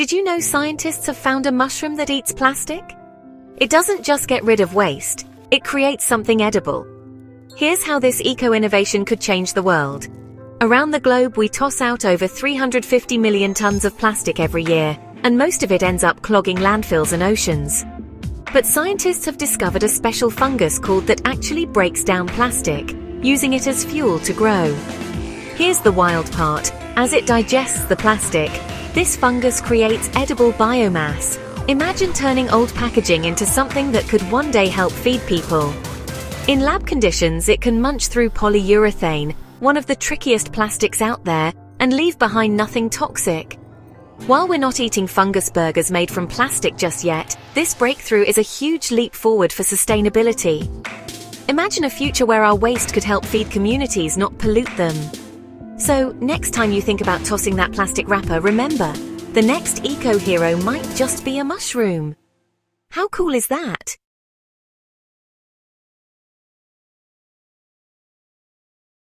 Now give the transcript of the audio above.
Did you know scientists have found a mushroom that eats plastic? It doesn't just get rid of waste, it creates something edible. Here's how this eco-innovation could change the world. Around the globe, we toss out over 350 million tons of plastic every year, and most of it ends up clogging landfills and oceans. But scientists have discovered a special fungus called that actually breaks down plastic, using it as fuel to grow. Here's the wild part. As it digests the plastic, this fungus creates edible biomass. Imagine turning old packaging into something that could one day help feed people. In lab conditions, it can munch through polyurethane, one of the trickiest plastics out there, and leave behind nothing toxic. While we're not eating fungus burgers made from plastic just yet, this breakthrough is a huge leap forward for sustainability. Imagine a future where our waste could help feed communities, not pollute them. So, next time you think about tossing that plastic wrapper, remember, the next eco hero might just be a mushroom. How cool is that?